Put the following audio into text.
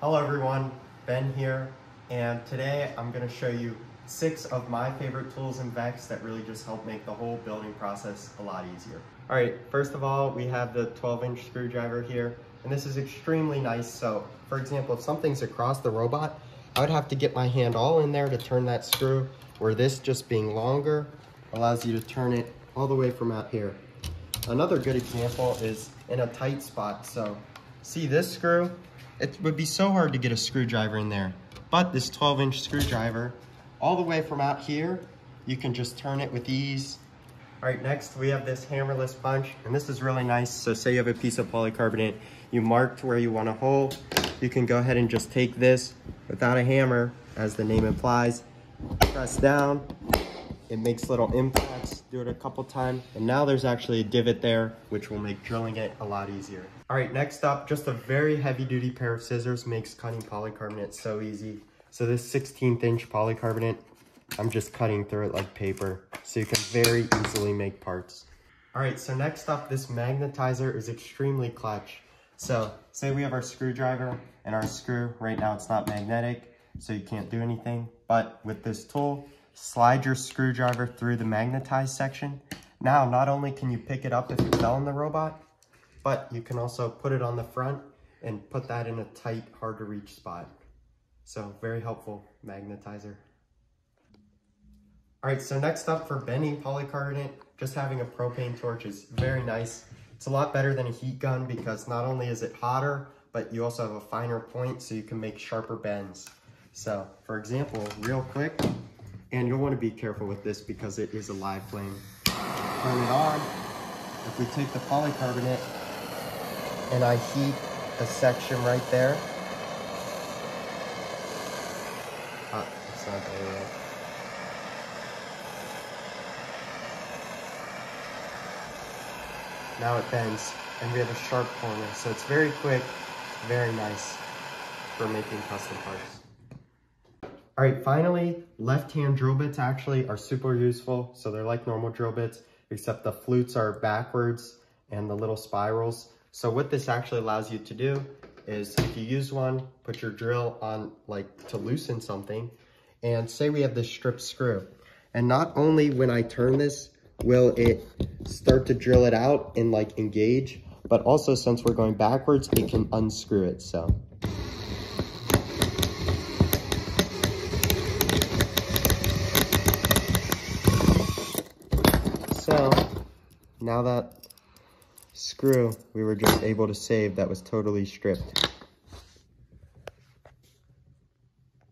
Hello everyone, Ben here, and today I'm going to show you six of my favorite tools in Vex that really just help make the whole building process a lot easier. Alright, first of all, we have the 12 inch screwdriver here, and this is extremely nice. So, for example, if something's across the robot, I would have to get my hand all in there to turn that screw, where this just being longer allows you to turn it all the way from out here. Another good example is in a tight spot. So see this screw? It would be so hard to get a screwdriver in there. But this 12 inch screwdriver, all the way from out here, you can just turn it with ease. All right, next we have this hammerless punch, and this is really nice. So say you have a piece of polycarbonate, you marked where you want a hole, you can go ahead and just take this without a hammer, as the name implies, press down, it makes little impacts, do it a couple times, and now there's actually a divot there, which will make drilling it a lot easier. All right, next up, just a very heavy duty pair of scissors makes cutting polycarbonate so easy. So this 16th inch polycarbonate, I'm just cutting through it like paper, so you can very easily make parts. All right, so next up, this magnetizer is extremely clutch. So say we have our screwdriver and our screw, right now it's not magnetic, so you can't do anything, but with this tool, slide your screwdriver through the magnetized section. Now, not only can you pick it up if it fell in the robot, but you can also put it on the front and put that in a tight, hard to reach spot. So very helpful magnetizer. All right, so next up for bending polycarbonate, just having a propane torch is very nice. It's a lot better than a heat gun because not only is it hotter, but you also have a finer point so you can make sharper bends. So for example, real quick, and you'll want to be careful with this because it is a live flame. Turn it on. If we take the polycarbonate and I heat a section right there. Ah, it's not there yet. Now it bends and we have a sharp corner. So it's very quick, very nice for making custom parts. All right, finally, left-hand drill bits actually are super useful. So they're like normal drill bits, except the flutes are backwards and the little spirals. So what this actually allows you to do is if you use one, put your drill on like to loosen something, and say we have this strip screw. And not only when I turn this, will it start to drill it out and like engage, but also since we're going backwards, it can unscrew it, so. So now that screw we were just able to save that was totally stripped.